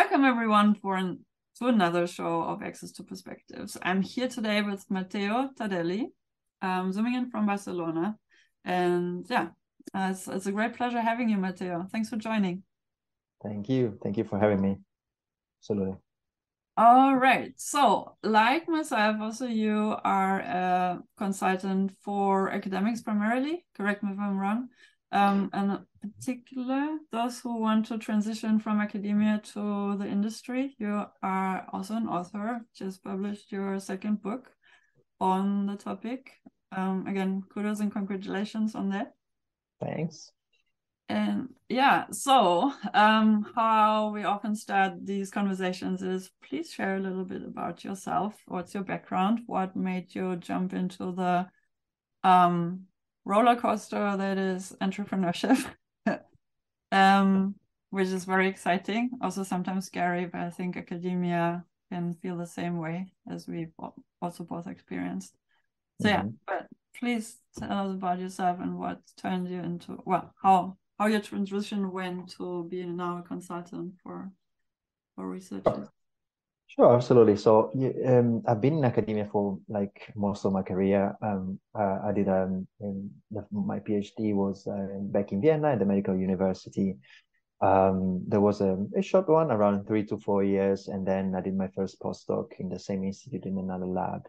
Welcome everyone for an, to another show of Access 2 Perspectives. I'm here today with Matteo Tardelli, um, zooming in from Barcelona. And yeah, uh, it's, it's a great pleasure having you, Matteo. Thanks for joining. Thank you. Thank you for having me. Absolutely. All right. So, like myself, also you are a consultant for academics primarily. Correct me if I'm wrong. Um, and in particular, those who want to transition from academia to the industry. You are also an author, just published your second book on the topic. Um, again, kudos and congratulations on that. Thanks. And yeah, so um, how we often start these conversations is please share a little bit about yourself. What's your background? What made you jump into the um, roller coaster that is entrepreneurship, um, which is very exciting, also sometimes scary, but I think academia can feel the same way as we've also both experienced. So mm -hmm. yeah, mm-hmm. but please tell us about yourself and what turned you into well, how how your transition went to being now a consultant for for researchers. Sure, absolutely. So um, I've been in academia for like most of my career. Um, uh, I did um, the, my PhD was uh, back in Vienna at the medical university. Um, there was a, a short one around three to four years, and then I did my first postdoc in the same institute in another lab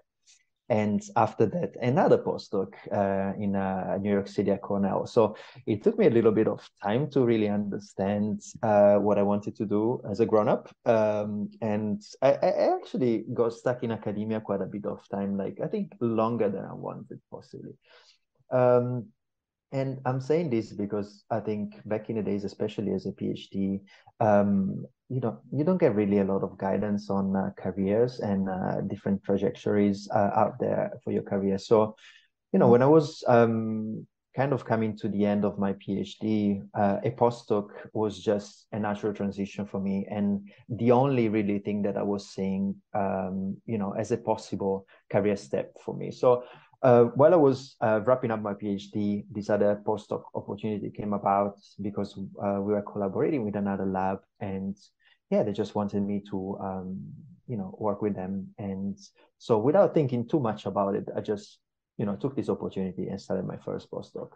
and after that another postdoc uh, in uh, New York City at Cornell. So it took me a little bit of time to really understand uh, what I wanted to do as a grown up, um, and I, I, actually got stuck in academia quite a bit of time, like I think longer than I wanted possibly. Um, and I'm saying this because I think back in the days, especially as a PhD, um, you know, you don't get really a lot of guidance on uh, careers and uh, different trajectories uh, out there for your career. So, you know, when I was um, kind of coming to the end of my PhD, uh, a postdoc was just a natural transition for me, and the only really thing that I was seeing, um, you know, as a possible career step for me. So uh, while I was uh, wrapping up my PhD, this other postdoc opportunity came about because uh, we were collaborating with another lab, and yeah, they just wanted me to, um, you know, work with them. And so, without thinking too much about it, I just, you know, took this opportunity and started my first postdoc.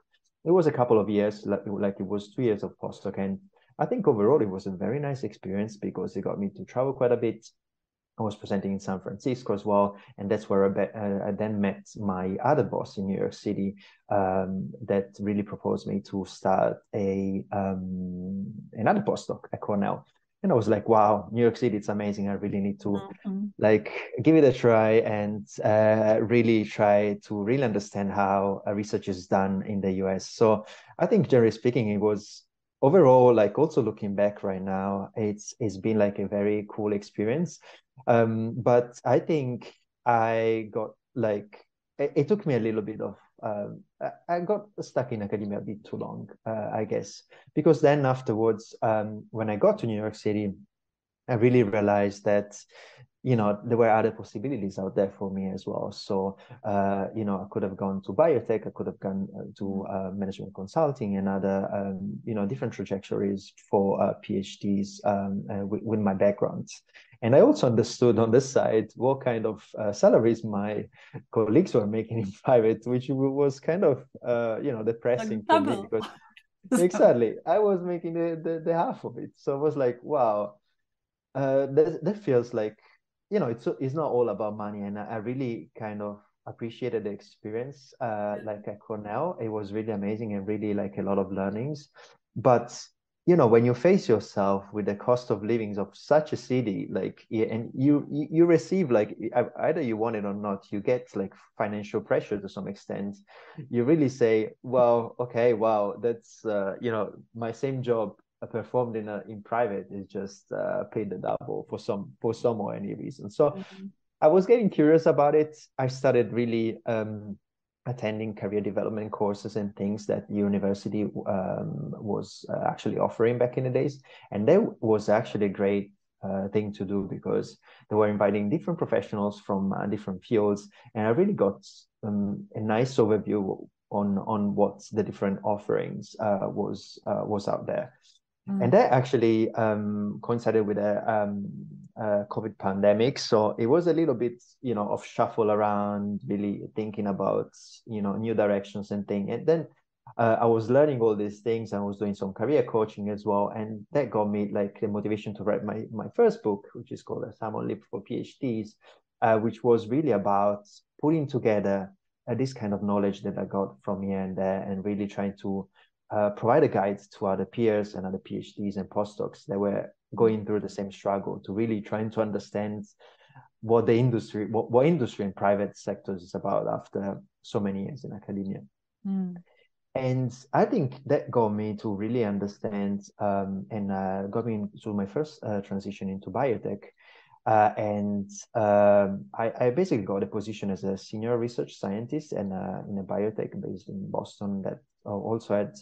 It was a couple of years, like, like it was two years of postdoc, and I think overall it was a very nice experience because it got me to travel quite a bit, I was presenting in San Francisco as well, and that's where I, uh, I then met my other boss in New York City. Um, that really proposed me to start a um, another postdoc at Cornell, and I was like, "Wow, New York City, it's amazing! I really need to mm-hmm. like give it a try and uh, really try to really understand how research is done in the US." So I think, generally speaking, it was overall like also looking back right now it's it's been like a very cool experience. Um, but I think I got like it, it took me a little bit of um, I got stuck in academia a bit too long, uh, I guess, because then afterwards, um, when I got to New York City, I really realized that you know there were other possibilities out there for me as well. So uh, you know i could have gone to biotech i could have gone uh, to uh, management consulting and other um, you know different trajectories for uh, phds um, uh, with, with, my background and i also understood on this side what kind of uh, salaries my colleagues were making in private which was kind of you know depressing like for me because exactly. I was making the, the, the half of it. So it was like wow uh, that, that feels like you know it's it's not all about money and i really kind of appreciated the experience uh like at cornell. It was really amazing and really like a lot of learnings. But you know when you face yourself with the cost of living of such a city like and you you receive like either you want it or not you get like financial pressure to some extent. You really say well okay wow that's uh, you know my same job performed in a, in private is just uh, paid the double for some for some or any reason. So mm-hmm. I was getting curious about it. I started really um, attending career development courses and things that the university um, was uh, actually offering back in the days, and that was actually a great uh, thing to do because they were inviting different professionals from uh, different fields, and I really got um, a nice overview on on what the different offerings uh, was uh, was out there. Mm. And that actually um, coincided with a, um, a, COVID pandemic. So it was a little bit, you know, of shuffle around, really thinking about, you know, new directions and thing. And then uh, I was learning all these things. I was doing some career coaching as well. And that got me like the motivation to write my, my first book, which is called A Salmon Leap for PhDs, uh, which was really about putting together uh, this kind of knowledge that I got from here and there and really trying to uh, provide a guide to other peers and other PhDs and postdocs that were going through the same struggle to really trying to understand what the industry, what, what industry and private sectors is about after so many years in academia. Mm. And I think that got me to really understand um, and uh, got me into my first uh, transition into biotech. Uh, and um, I, I, basically got a position as a senior research scientist and uh, in a biotech based in Boston that also had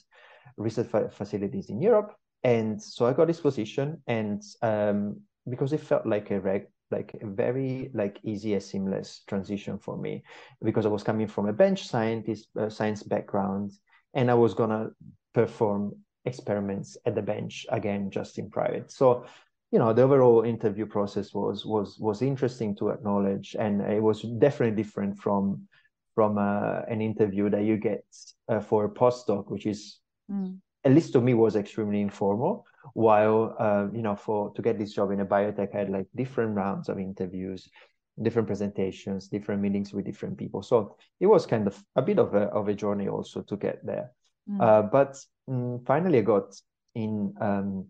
research fa- facilities in Europe. And so I got this position, and um, because it felt like a reg- like a very like easy and seamless transition for me, because I was coming from a bench scientist uh, science background, and I was gonna perform experiments at the bench again, just in private. So you know the overall interview process was was was interesting to acknowledge and it was definitely different from from uh, an interview that you get uh, for a postdoc which is mm. at least to me was extremely informal while uh, you know for to get this job in a biotech i had like different rounds of interviews different presentations different meetings with different people so it was kind of a bit of a, of a journey also to get there mm. uh, but um, finally i got in um,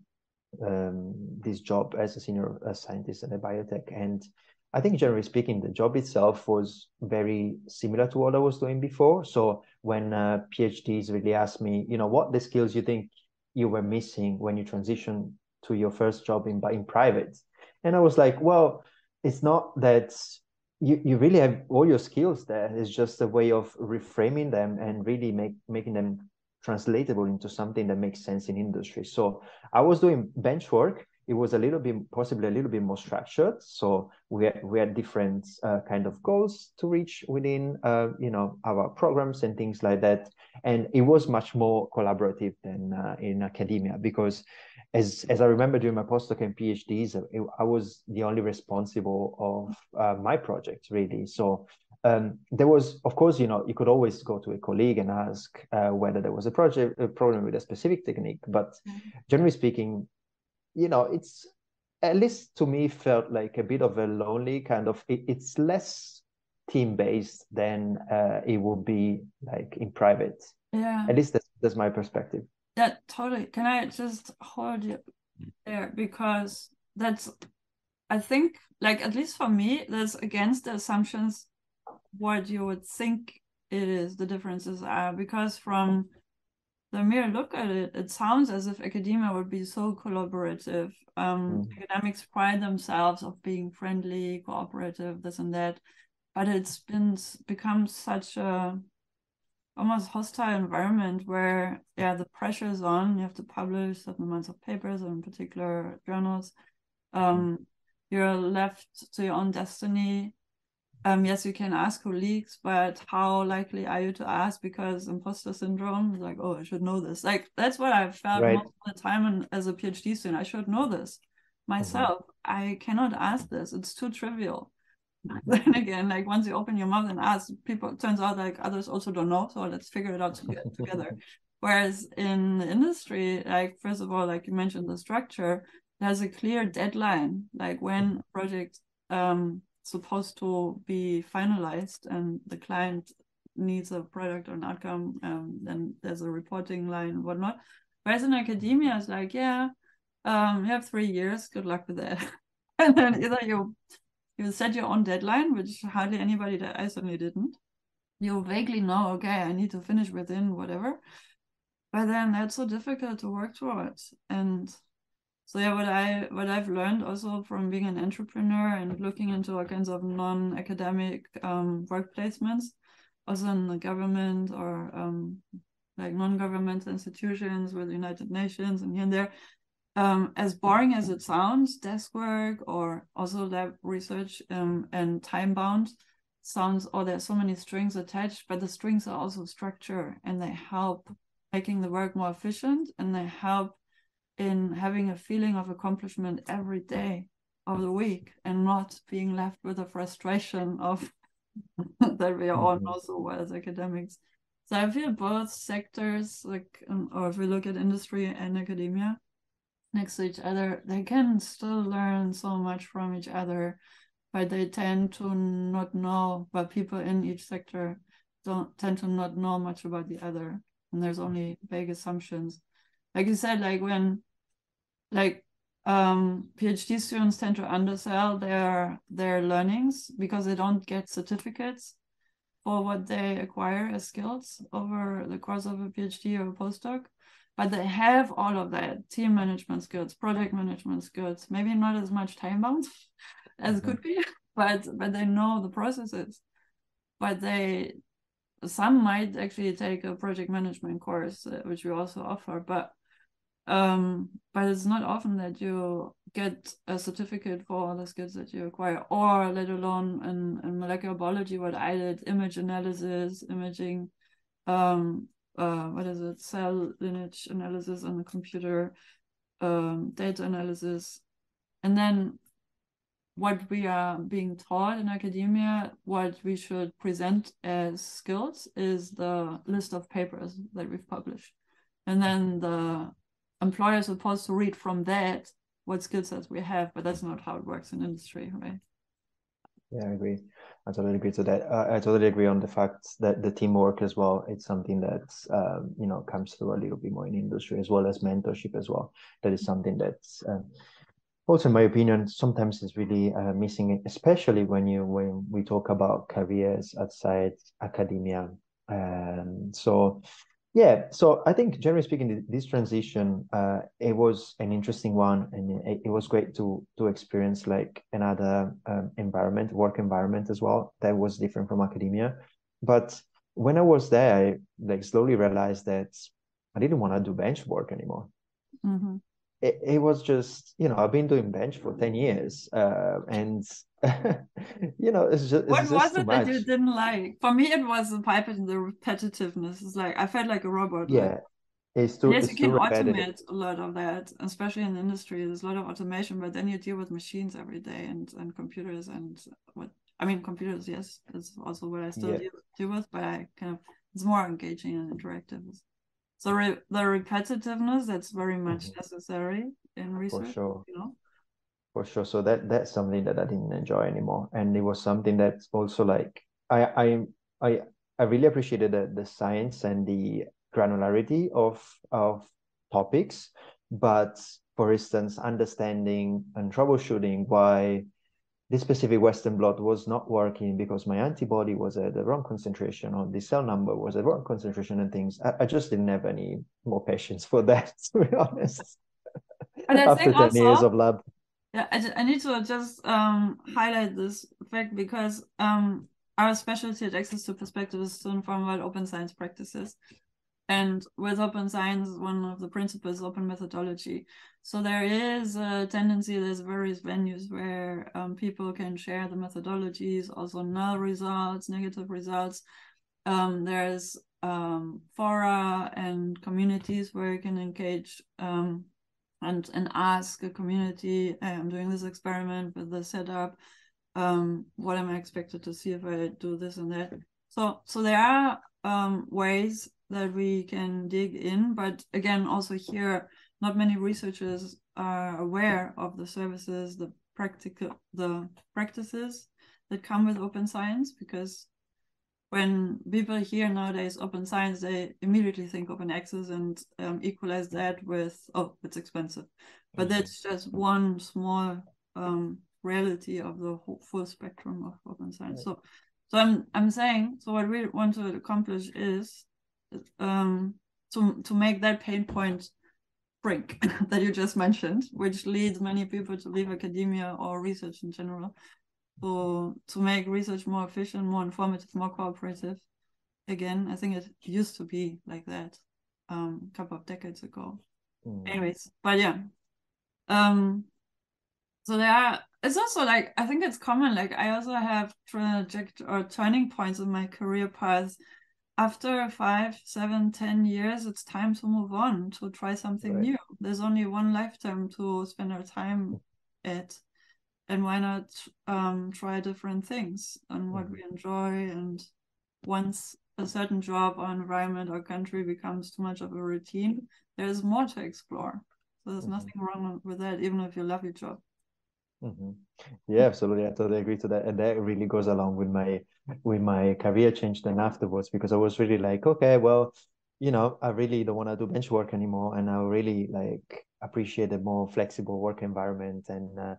um, this job as a senior uh, scientist in a biotech and I think generally speaking, the job itself was very similar to what I was doing before. So when uh, PhDs really asked me, you know, what the skills you think you were missing when you transition to your first job in in private, and I was like, well, it's not that you, you really have all your skills there. It's just a way of reframing them and really make making them translatable into something that makes sense in industry. So I was doing bench work it was a little bit possibly a little bit more structured so we had, we had different uh, kind of goals to reach within uh, you know our programs and things like that and it was much more collaborative than uh, in academia because as as i remember during my postdoc and phds it, i was the only responsible of uh, my project really so um, there was, of course, you know, you could always go to a colleague and ask uh, whether there was a project, a problem with a specific technique. But mm-hmm. generally speaking, you know, it's at least to me felt like a bit of a lonely kind of. It, it's less team based than uh, it would be like in private. Yeah. At least that's that's my perspective. Yeah, totally. Can I just hold you there because that's I think like at least for me, that's against the assumptions what you would think it is the differences are because from the mere look at it, it sounds as if academia would be so collaborative. Um, mm. Academics pride themselves of being friendly, cooperative, this and that, but it's been become such a almost hostile environment where yeah the pressure is on. You have to publish certain amounts of papers in particular journals. Um, mm. You're left to your own destiny um, yes, you can ask colleagues, but how likely are you to ask? Because imposter syndrome is like, oh, I should know this. Like that's what I've felt right. most of the time and as a PhD student. I should know this myself. Mm-hmm. I cannot ask this. It's too trivial. then again, like once you open your mouth and ask, people turns out like others also don't know. So let's figure it out together. Whereas in the industry, like first of all, like you mentioned, the structure, there's a clear deadline. Like when project um supposed to be finalized and the client needs a product or an outcome, um, then there's a reporting line whatnot. Whereas in academia, it's like, yeah, um, you have three years, good luck with that. and then either you you set your own deadline, which hardly anybody that I certainly didn't. You vaguely know, okay, I need to finish within whatever. But then that's so difficult to work towards. And so yeah what i what i've learned also from being an entrepreneur and looking into all kinds of non-academic um, work placements also in the government or um, like non-governmental institutions with the united nations and here and there um, as boring as it sounds desk work or also lab research um, and time bound sounds oh there's so many strings attached but the strings are also structure and they help making the work more efficient and they help in having a feeling of accomplishment every day of the week and not being left with the frustration of that we are all mm-hmm. so well as academics. So I feel both sectors, like, um, or if we look at industry and academia next to each other, they can still learn so much from each other, but they tend to not know, but people in each sector don't tend to not know much about the other. And there's only vague assumptions. Like you said, like when, like, um, PhD students tend to undersell their their learnings because they don't get certificates for what they acquire as skills over the course of a PhD or a postdoc. But they have all of that team management skills, project management skills, maybe not as much time bound as mm-hmm. could be, but but they know the processes. But they some might actually take a project management course, uh, which we also offer, but um, but it's not often that you get a certificate for all the skills that you acquire, or let alone in, in molecular biology, what I did, image analysis, imaging, um, uh, what is it, cell lineage analysis on the computer, um, data analysis. And then what we are being taught in academia, what we should present as skills is the list of papers that we've published. And then the employer is supposed to read from that what skill sets we have, but that's not how it works in industry, right? Yeah, I agree. I totally agree to that. Uh, I totally agree on the fact that the teamwork as well. It's something that um, you know comes through a little bit more in industry as well as mentorship as well. That is something that's uh, also, in my opinion, sometimes is really uh, missing, especially when you when we talk about careers outside academia. And so yeah, so I think generally speaking, this transition uh, it was an interesting one, and it, it, was great to to experience like another um, environment, work environment as well that was different from academia. But when I was there, I like slowly realized that I didn't want to do bench work anymore. Mm-hmm. It, it was just you know I've been doing bench for ten years, uh, and you know, it's just. It's what just was it that you didn't like? For me, it was the and the repetitiveness. It's like I felt like a robot. Yeah. Like, it's too, yes, it's you can automate a lot of that, especially in the industry. There's a lot of automation, but then you deal with machines every day and, and computers and what I mean, computers. Yes, that's also what I still yeah. deal, deal with, but I kind of it's more engaging and interactive. So re, the repetitiveness that's very much mm-hmm. necessary in research. For sure. You know? For sure. So that that's something that i didn't enjoy anymore. And it was something that's also like i i i, I really appreciated the, the science and the granularity of of topics. But for instance understanding and troubleshooting why this specific western blot was not working because my antibody was at the wrong concentration or the cell number was at the wrong concentration and things. I, I just didn't have any more patience for that to be honest. After 10 also, years of lab yeah, I, I need to just um, highlight this fact because um, our specialty at Access 2 Perspective is to inform about open science practices. And with open science, one of the principles open methodology. So there is a tendency, there's various venues where um, people can share the methodologies, also null results, negative results. Um, there's um, fora and communities where you can engage um, and and ask a community i'm doing this experiment with the setup. Um, what am i expected to see if i do this and that? So so there are um, ways that we can dig in but again also here not many researchers are aware of the services the practical the practices that come with open science because when people hear nowadays open science, they immediately think open access and um, equalize that with, oh, it's expensive. But mm-hmm. that's just one small um, reality of the whole, full spectrum of open science. So, so I'm I'm saying, so what we want to accomplish is um, to to make that pain point break that you just mentioned, which leads many people to leave academia or research in general, to to make research more efficient, more informative, more cooperative. Again, I think it used to be like that um, a couple of decades ago. Mm. Anyways, but yeah. Um so there are it's also like I think it's common, like I also have traject or turning points in my career path after five, seven, ten years, it's time to move on to try something right. new. There's only one lifetime to spend our time at, and why not um, try different things and what mm-hmm. we enjoy? And once a certain job or environment or country becomes too much of a routine, there's more to explore. So there's mm-hmm. nothing wrong with that, even if you love your job. Mm-hmm. Yeah, absolutely. I totally agree to that, and that really goes along with my with my career change then afterwards because I was really like, okay, well, you know, I really don't want to do bench work anymore, and I really like appreciate a more flexible work environment and uh,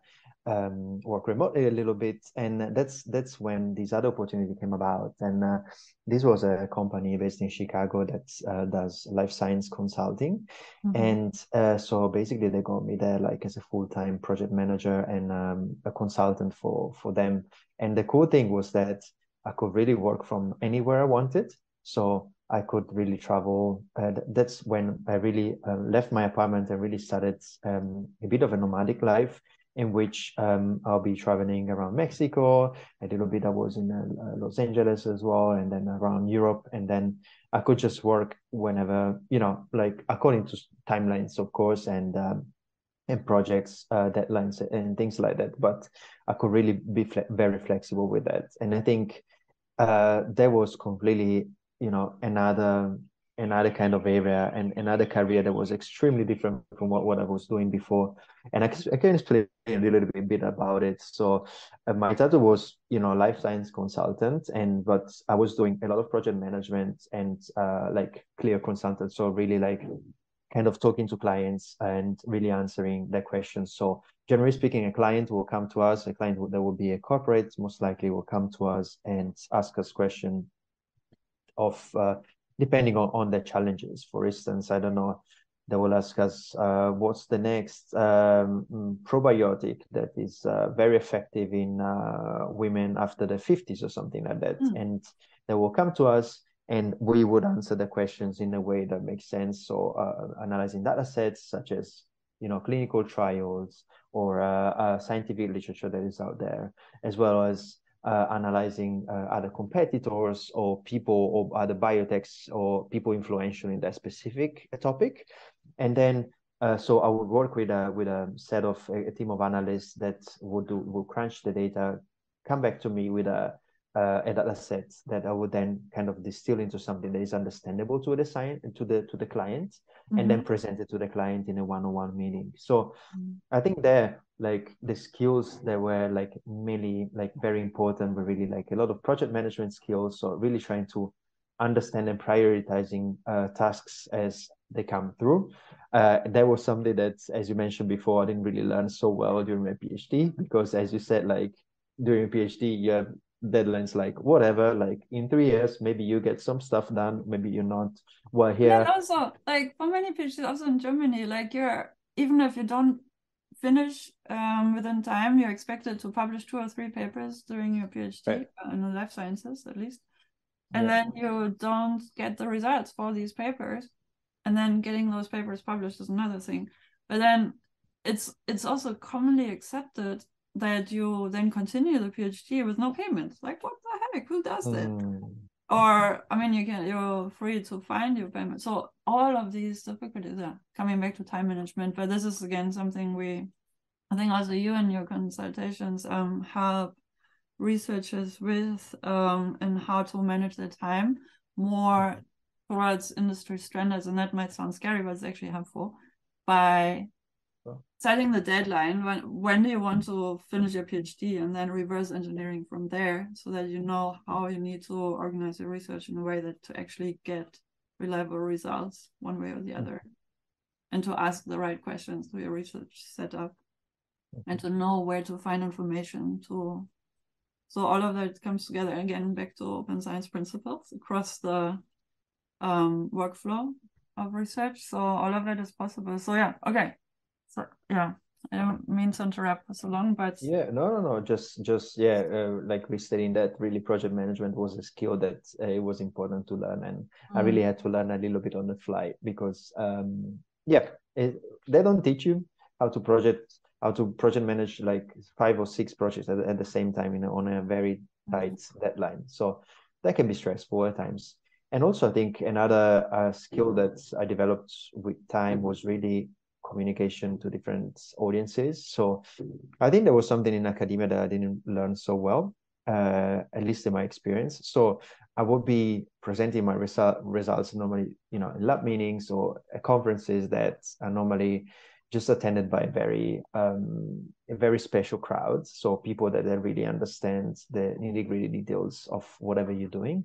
um, work remotely a little bit, and that's that's when this other opportunity came about. And uh, this was a company based in Chicago that uh, does life science consulting, mm-hmm. and uh, so basically they got me there like as a full time project manager and um, a consultant for for them. And the cool thing was that I could really work from anywhere I wanted. So I could really travel. Uh, that's when I really uh, left my apartment and really started um, a bit of a nomadic life in which um, I'll be traveling around Mexico. A little bit I was in uh, Los Angeles as well, and then around Europe. And then I could just work whenever, you know, like according to timelines, of course, and um, and projects uh, deadlines and things like that. But I could really be fle- very flexible with that. And I think uh, that was completely, you know, another another kind of area and another career that was extremely different from what, what I was doing before. And I, I can explain a little bit, bit about it. So uh, my title was, you know, life science consultant, and but I was doing a lot of project management and uh, like clear consultant. So really like kind of talking to clients and really answering their questions. So generally speaking, a client will come to us, a client that will be a corporate, most likely will come to us and ask us question of uh, depending on, on the challenges. For instance, I don't know, they will ask us uh, what's the next um, probiotic that is uh, very effective in uh, women after the 50s or something like that. Mm. And they will come to us and we would answer the questions in a way that makes sense. So uh, analyzing data sets such as you know clinical trials or uh, uh, scientific literature that is out there, as well as uh, analyzing uh, other competitors or people or other biotechs or people influential in that specific topic. And then, uh, so I would work with a with a set of a, a, team of analysts that would do would crunch the data, come back to me with a uh, a data set that I would then kind of distill into something that is understandable to the science to the to the client, mm-hmm. and then mm-hmm. present it to the client in a one-on-one meeting. So mm-hmm. I think there like the skills that were like mainly like very important were really like a lot of project management skills. So really trying to understand and prioritizing uh, tasks as they come through. Uh, that was something that, as you mentioned before, I didn't really learn so well during my PhD because, as you said, like during PhD, you have deadlines like whatever like in three years maybe you get some stuff done maybe you're not well here and also like for many PhDs also in Germany like you're even if you don't finish um, within time you're expected to publish two or three papers during your PhD right. in the life sciences at least and yeah. then you don't get the results for these papers and then getting those papers published is another thing but then it's it's also commonly accepted that you then continue the PhD with no payment. Like what the heck? Who does that? Mm. Or I mean, you can you're free to find your payment. So all of these difficulties are coming back to time management. But this is again something we, I think also you and your consultations um help researchers with um and how to manage their time more towards industry standards. And that might sound scary, but it's actually helpful by setting the deadline when when do you want to finish your phd and then reverse engineering from there so that you know how you need to organize your research in a way that to actually get reliable results one way or the other? And to ask the right questions to your research setup. And to know where to find information to so all of that comes together again back to open science principles across the um, workflow of research. So all of that is possible. So yeah okay so, yeah, I don't mean to interrupt so long, but yeah, no, no, no, just, just yeah, uh, like we said in that really project management was a skill that uh, it was important to learn, and mm. I really mm. had to learn a little bit on the fly because, um, yeah, it, they don't teach you how to project, how to project manage like five or six projects at, at the same time, you know, on a very tight mm. deadline. So that can be stressful at times. and also, I think another uh, skill that I developed with time was really communication to different audiences. So I think there was something in academia that I didn't learn so well, uh, at least in my experience. So I would be presenting my result, results normally, you know, in lab meetings or conferences that are normally just attended by very um, very special crowds. So people that, that really understand the nitty gritty details of whatever you're doing.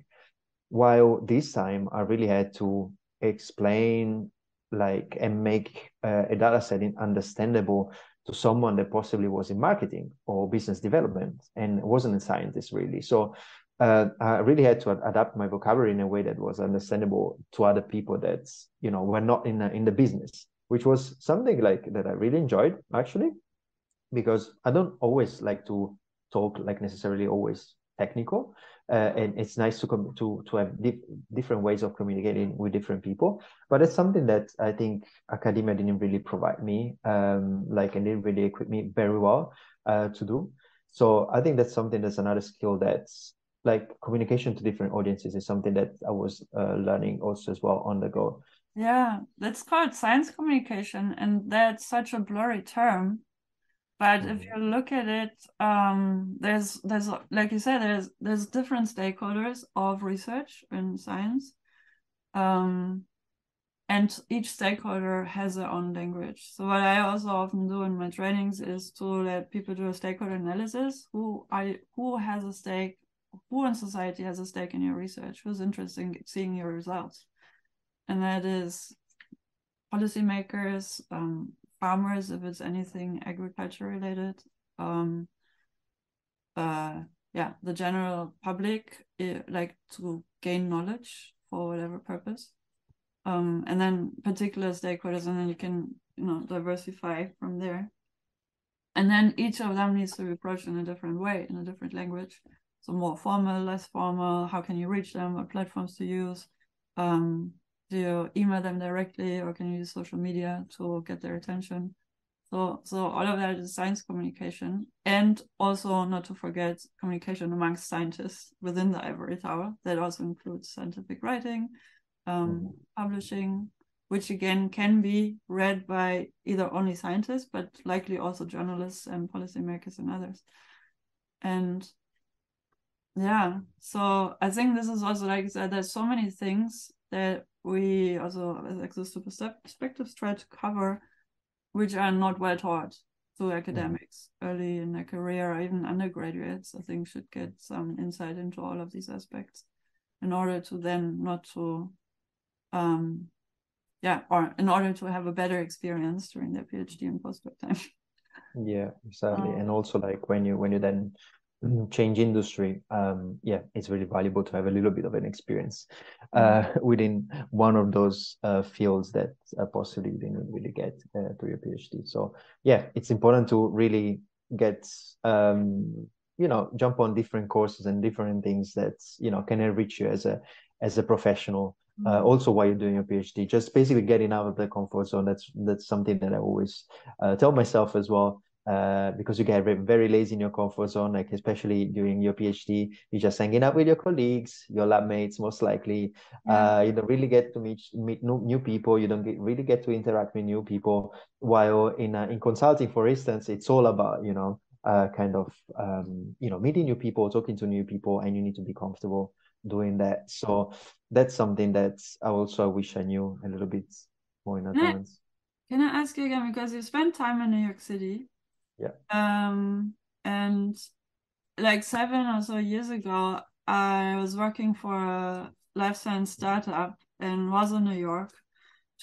While this time I really had to explain like and make uh, a data setting understandable to someone that possibly was in marketing or business development and wasn't a scientist really. So uh, I really had to adapt my vocabulary in a way that was understandable to other people that you know were not in a, in the business, which was something like that I really enjoyed actually, because I don't always like to talk like necessarily always technical, uh, and it's nice to come to to have dif- different ways of communicating with different people. But it's something that I think academia didn't really provide me, um, like and didn't really equip me very well uh, to do. So I think that's something that's another skill that's like communication to different audiences is something that I was uh, learning also as well on the go. Yeah, that's called science communication, and that's such a blurry term. But mm-hmm. if you look at it, um, there's there's like you said, there's there's different stakeholders of research in science, um, and each stakeholder has their own language. So what I also often do in my trainings is to let people do a stakeholder analysis. Who I who has a stake who in society has a stake in your research, who's interested in seeing your results. And that is policymakers, um, farmers, if it's anything agriculture related, um, uh, yeah, the general public, eh, like to gain knowledge for whatever purpose. Um, and then particular stakeholders, and then you can, you know, diversify from there. And then each of them needs to be approached in a different way, in a different language so more formal, less formal? How can you reach them? What platforms to use? Um, do you email them directly or can you use social media to get their attention? So, so all of that is science communication, and also not to forget communication amongst scientists within the ivory tower. That also includes scientific writing, um, mm-hmm. publishing, which again can be read by either only scientists, but likely also journalists and policymakers and others. And yeah so i think this is also like i said there's so many things that we also as to perspectives try to cover which are not well taught to mm-hmm. academics mm. early in their career or even undergraduates i think should get some insight into all of these aspects in order to then not to um yeah or in order to have a better experience during their phd and postdoc time yeah exactly um, and also like when you when you then change industry um yeah it's really valuable to have a little bit of an experience uh mm-hmm. within one of those uh, fields that uh, possibly you didn't really get uh, through your phd so yeah it's important to really get um you know jump on different courses and different things that you know can enrich you as a as a professional uh, mm-hmm. also while you're doing your PhD, just basically getting out of the comfort zone. That's that's something that I always uh, tell myself as well uh, because you get very lazy in your comfort zone, like especially during your PhD, you're just hanging out with your colleagues, your lab mates, most likely. Yeah. Uh, you don't really get to meet meet new, new people. You don't get, really get to interact with new people. While in uh, in consulting, for instance, it's all about you know uh, kind of um, you know meeting new people, talking to new people, and you need to be comfortable doing that. So that's something that I also wish I knew a little bit more in advance. Can I ask you again because you spent time in New York City? Yeah. Um, and like seven or so years ago, I was working for a life science startup and was in New York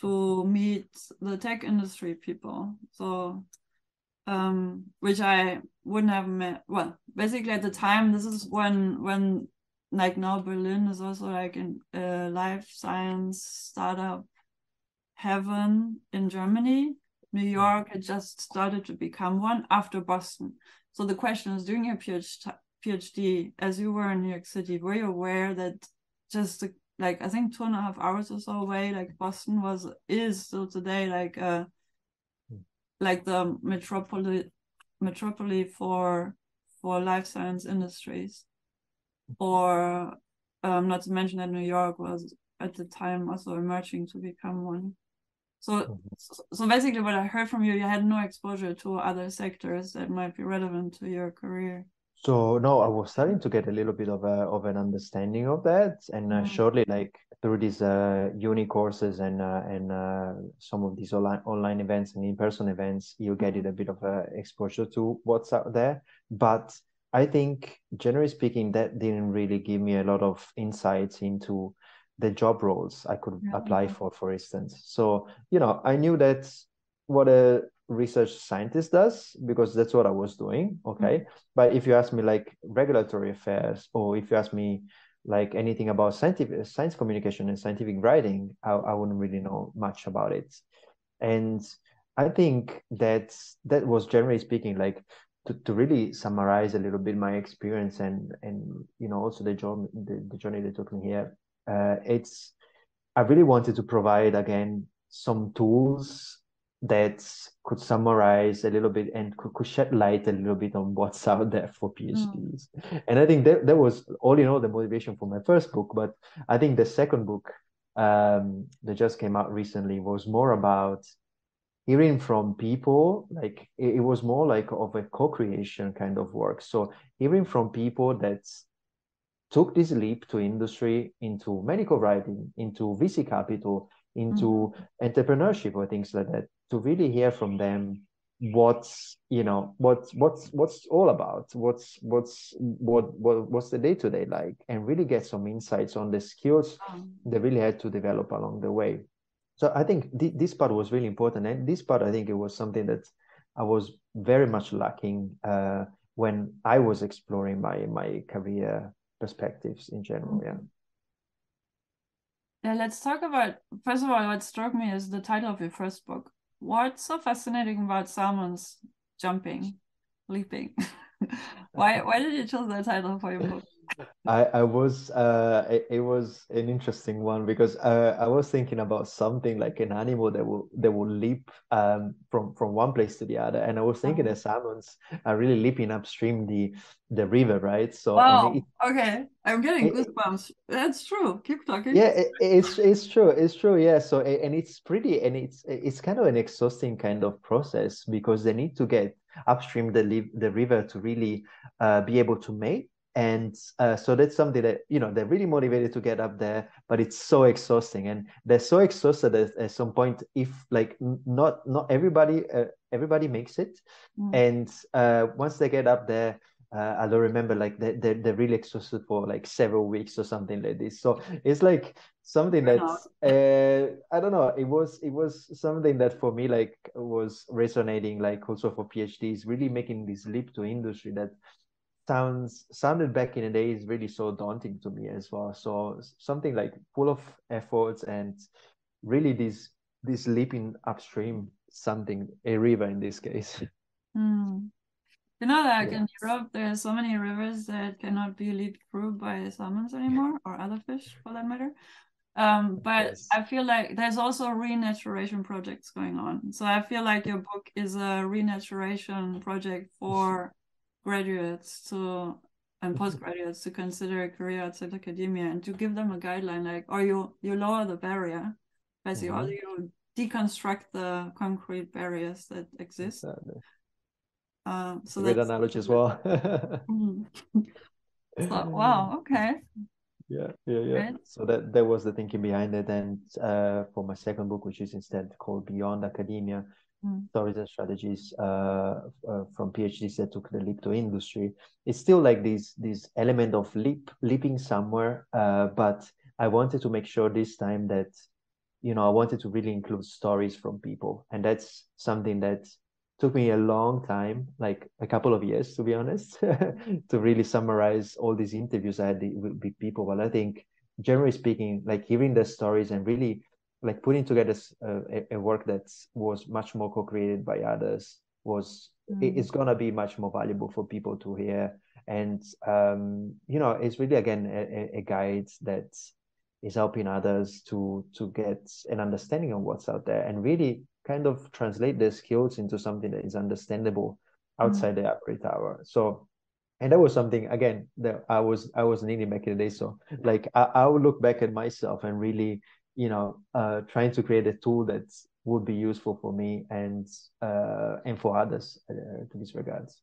to meet the tech industry people. So, um, which I wouldn't have met. Well, basically at the time, this is when when like now Berlin is also like in a life science startup heaven in Germany. New York had just started to become one after Boston. So the question is, during your PhD, as you were in New York City, were you aware that just like I think two and a half hours or so away, like Boston was is still today like uh like the metropolis metropolis for for life science industries or Um, not to mention that New York was at the time also emerging to become one. So, mm -hmm. so, so basically, what I heard from you, you had no exposure to other sectors that might be relevant to your career. So no, I was starting to get a little bit of a of an understanding of that, and uh, mm. shortly, like through these uh, uni courses and uh, and uh, some of these online online events and in person events, you get it a bit of a exposure to what's out there. But I think, generally speaking, that didn't really give me a lot of insights into the job roles I could yeah. apply for, for instance. So you know, I knew that what a research scientist does because that's what I was doing. Okay. Mm-hmm. But if you ask me like regulatory affairs or if you ask me like anything about scientific science communication and scientific writing, I, I wouldn't really know much about it. And I think that that was generally speaking like to, to really summarize a little bit my experience and and you know also the journey the, the journey that took me here. Uh, it's I really wanted to provide again some tools that could summarize a little bit and could, could shed light a little bit on what's out there for PhDs. Mm. And I think that, that was all in all the motivation for my first book. But I think the second book um, that just came out recently was more about hearing from people like it, it was more like of a co-creation kind of work so hearing from people that took this leap to industry into medical writing into vc capital into mm-hmm. entrepreneurship or things like that to really hear from them what's you know what's what's what's all about what's what's what, what what's the day-to-day like and really get some insights on the skills um, they really had to develop along the way so i think th- this part was really important and this part i think it was something that i was very much lacking uh, when i was exploring my my career perspectives in general yeah yeah, let's talk about first of all what struck me is the title of your first book. What's so fascinating about salmons jumping, leaping? why why did you choose that title for your book? I, I was uh it, it, was an interesting one because uh, I was thinking about something like an animal that will that will leap um from from one place to the other. And I was thinking oh. that salmons are really leaping upstream the the river right? So wow. it, okay. I'm getting it, goosebumps. That's true. Keep talking. Yeah it's it's true. It's true. Yeah. So and it's pretty and it's it's kind of an exhausting kind of process because they need to get upstream the the river to really uh, be able to mate and uh, so that's something that you know they're really motivated to get up there but it's so exhausting and they're so exhausted at, at some point if like not not everybody uh, everybody makes it mm. and uh, once they get up there uh, I don't remember like they they're, they're really exhausted for like several weeks or something like this. So it's like something that's uh, I don't know. It was it was something that for me like was resonating like also for PhDs, really making this leap to industry that sounds sounded back in the day is really so daunting to me as well. So something like full of efforts and really this this leaping upstream something a river in this case. Mm. You know, like yeah. in Europe, there are so many rivers that cannot be leaped through by salmons anymore, or other fish for that matter. Um, but yes. I feel like there's also renaturation projects going on. So I feel like your book is a renaturation project for graduates to and mm-hmm. postgraduates to consider a career outside academia and to give them a guideline like or you you lower the barrier basically mm-hmm. or you deconstruct the concrete barriers that exist exactly. uh, so great analogy as well mm-hmm. so, wow okay yeah yeah yeah right. so that that was the thinking behind it and uh, for my second book which is instead called beyond academia mm. stories and strategies uh, uh, from PhDs that took the leap to industry. It's still like this this element of leap leaping somewhere, uh, but I wanted to make sure this time that you know I wanted to really include stories from people, and that's something that took me a long time, like a couple of years to be honest, to really summarize all these interviews I had with people. But I think generally speaking, like hearing the stories and really like putting together uh, a, a, work that was much more co-created by others was mm. it, it's gonna be much more valuable for people to hear and um, you know it's really again a, a, guide that is helping others to to get an understanding of what's out there and really kind of translate their skills into something that is understandable outside mm. the ivory tower so and that was something again that I was I was needing back in the day. So like I, I would look back at myself and really, you know, uh, trying to create a tool that would be useful for me and uh, and for others uh, to this regards.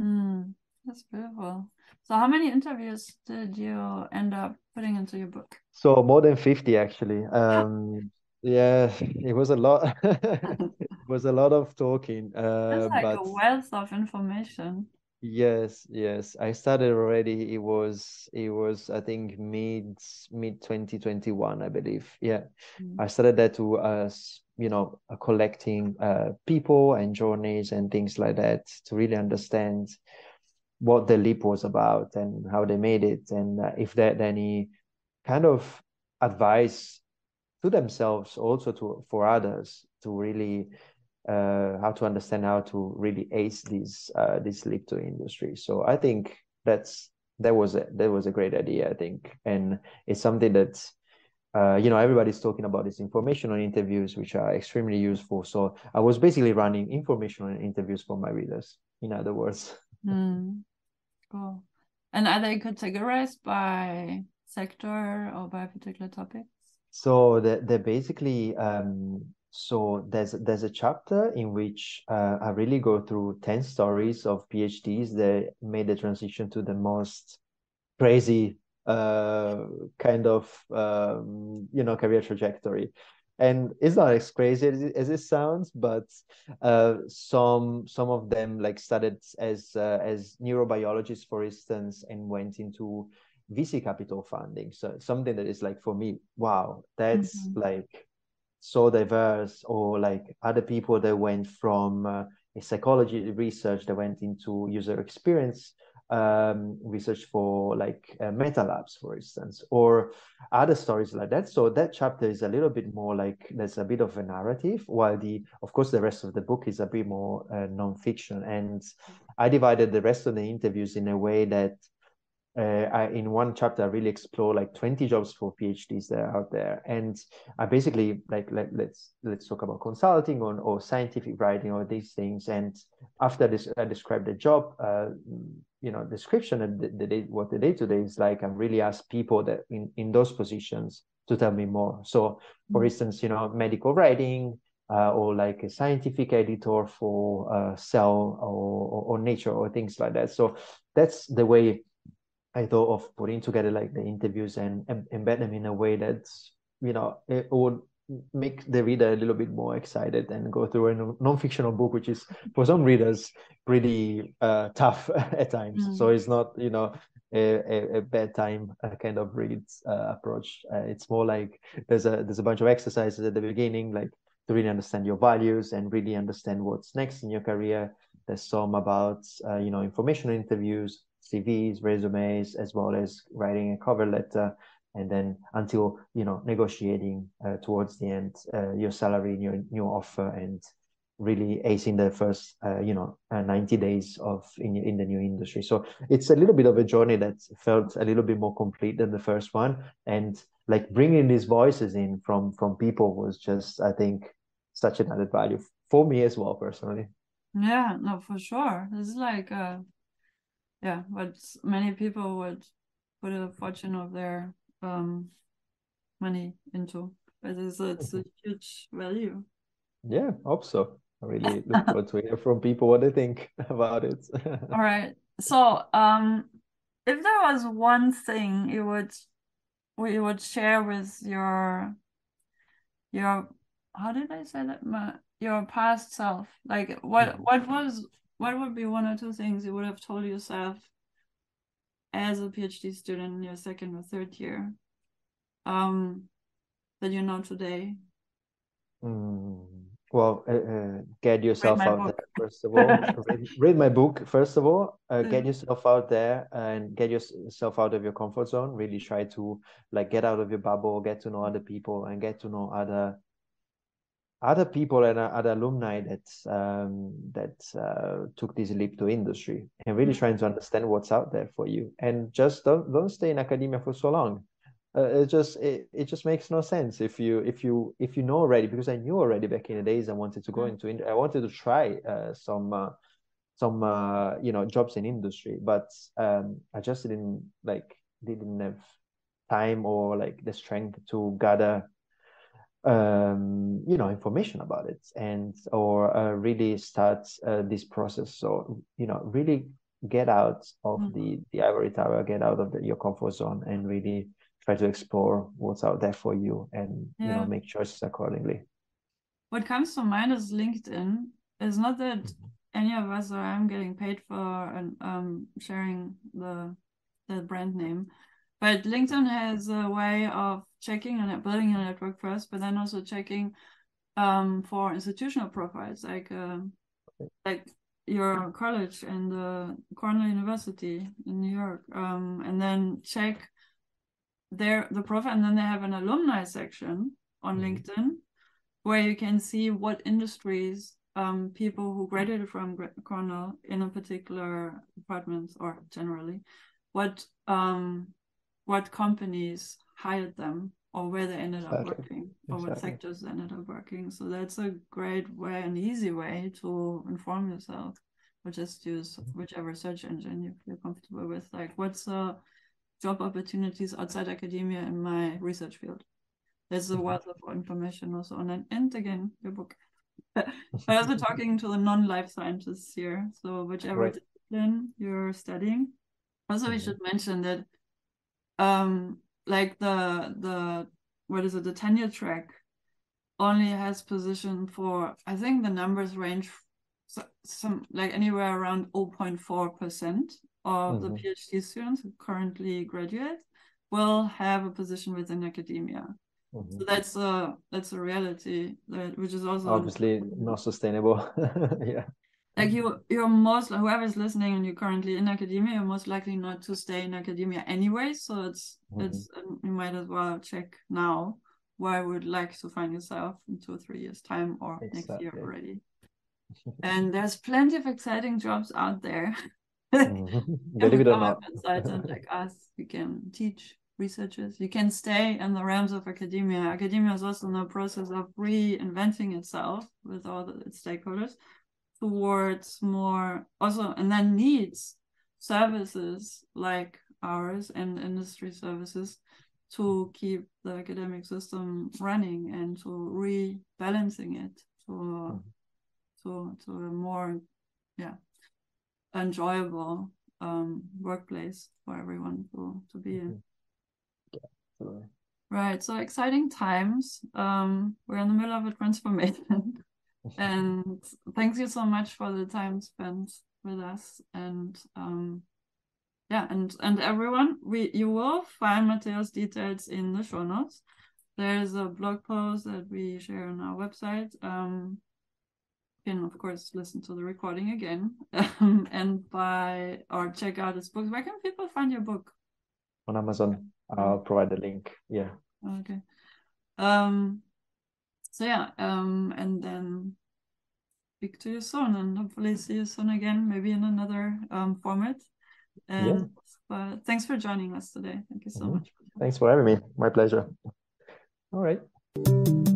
Mm, that's beautiful. So how many interviews did you end up putting into your book? So more than 50 actually. Um yeah, it was a lot. it was a lot of talking. Uh, That's like but a wealth of information. Yes, yes. I started already. It was it was I think mid mid 2021, I believe. Yeah. Mm. I started that to uh you know uh, collecting uh people and journeys and things like that to really understand what the leap was about and how they made it and uh, if they had any kind of advice to themselves also to for others to really uh, how to understand how to really ace this uh, this leap to industry. So I think that's that was a that was a great idea. I think, and it's something that uh, you know everybody's talking about these informational interviews, which are extremely useful. So I was basically running informational interviews for my readers. In other words. Mm. Cool. And are they categorized by sector or by particular topics? So they're, they're basically um, so there's there's a chapter in which uh, I really go through 10 stories of PhDs that made the transition to the most crazy uh, kind of um, you know career trajectory. And it's not as crazy as it, as it sounds, but uh, some some of them like started as uh, as neurobiologists, for instance, and went into VC capital funding. So something that is like for me, wow, that's mm -hmm. like so diverse or like other people that went from uh, a psychology research that went into user experience um, research for like uh, meta labs for instance or other stories like that. So that chapter is a little bit more like there's a bit of a narrative while the of course the rest of the book is a bit more uh, non-fiction. And i divided the rest of the interviews in a way that uh, I, in one chapter, I really explore like 20 jobs for PhDs that are out there. And I basically like, let, let's, let's talk about consulting or, or scientific writing or these things. And after this, I describe the job, uh, you know, description and the, the day, what the day to day is like, I really ask people that in, in those positions to tell me more. So for mm-hmm. instance, you know, medical writing, uh, or like a scientific editor for uh, Cell or, or, or Nature or things like that. So that's the way I thought of putting together like the interviews and embed them in a way that's you know it would make the reader a little bit more excited and go through a non-fictional book which is for some readers pretty uh, tough at times. Mm. so it's not you know a, a, a bedtime kind of read uh, approach. Uh, it's more like there's a there's a bunch of exercises at the beginning like to really understand your values and really understand what's next in your career. There's some about uh, you know informational interviews CVs, resumes, as well as writing a cover letter, and then until you know negotiating uh, towards the end uh, your salary your new offer, and really acing the first uh, you know uh, 90 days of in in the new industry. So it's a little bit of a journey that felt a little bit more complete than the first one, and like bringing these voices in from from people was just I think such an added value for me as well personally. Yeah, no, for sure. This is like a yeah, what many people would put a fortune of their um, money into. But it's, it's a huge value. Yeah, hope so. I really look forward to hear from people what they think about it. All right. So, um, if there was one thing you would you would share with your your how did I say that my your past self, like what what was what would be one or two things you would have told yourself as a PhD student in your second or third year um, that you know today? Mm, well, uh, uh, get yourself out book. there first of all. read, read, my book first of all. Uh, get yourself out there and get yourself out of your comfort zone. Really try to like get out of your bubble, get to know other people, and get to know other other people and uh, other alumni that um, that uh, took this leap to industry and really mm. trying to understand what's out there for you and just don't don't stay in academia for so long uh, it just it, it just makes no sense if you if you if you know already because i knew already back in the days i wanted to go mm. into i wanted to try uh, some uh, some uh, you know jobs in industry, but um, I just didn't like didn't have time or like the strength to gather um, you know information about it and or uh, really start uh, this process. So you know really get out of mm-hmm. the the ivory tower, get out of the, your comfort zone, and really try to explore what's out there for you and yeah. you know make choices accordingly what comes to mind is linkedin it's not that mm-hmm. any of us or i'm getting paid for and um, sharing the the brand name but linkedin has a way of checking and building a network first but then also checking um, for institutional profiles like uh, like your college and the Cornell University in New York, um, and then check their the profile, and then they have an alumni section on mm-hmm. LinkedIn where you can see what industries um, people who graduated from Cornell in a particular department or generally, what um, what companies hired them or where they ended exactly. up working or exactly. what sectors they ended up working. So that's a great way, an easy way to inform yourself. Or just use mm-hmm. whichever search engine you feel comfortable with. Like, what's uh, job opportunities outside academia in my research field. There's a mm-hmm. wealth of information also on that. And again, your book. but also talking to the non-life scientists here. So whichever right. discipline you're studying. Also, we mm-hmm. should mention that um like the the what is it, the tenure track only has position for I think the numbers range some like anywhere around 0.4 percent of mm-hmm. the PhD students who currently graduate will have a position within academia. Mm-hmm. So that's a that's a reality that which is also obviously not sustainable. yeah. Like you you're most whoever's listening and you're currently in academia, you're most likely not to stay in academia anyway. So it's mm-hmm. it's um, you might as well check now where you would like to find yourself in two or three years time or exactly. next year already. and there's plenty of exciting jobs out there mm-hmm. Believe it or not. consultant like us, you can teach researchers. You can stay in the realms of academia. Academia is also in the process of reinventing itself with all the, its stakeholders towards more also, and then needs services like ours and industry services to keep the academic system running and to rebalancing it to mm-hmm. to to a more yeah enjoyable um, workplace for everyone to, to be in. Yeah, Right. So exciting times. Um, we're in the middle of a transformation. and thank you so much for the time spent with us. And um, yeah, and and everyone, we you will find Matteo's details in the show notes. There's a blog post that we share on our website. Um, can of course listen to the recording again um, and buy or check out his books. Where can people find your book? On Amazon. I'll provide the link. Yeah. Okay. Um. So yeah. Um. And then speak to you soon, and hopefully see you soon again, maybe in another um format. And yeah. but thanks for joining us today. Thank you so mm -hmm. much. Thanks for having me. My pleasure. All right.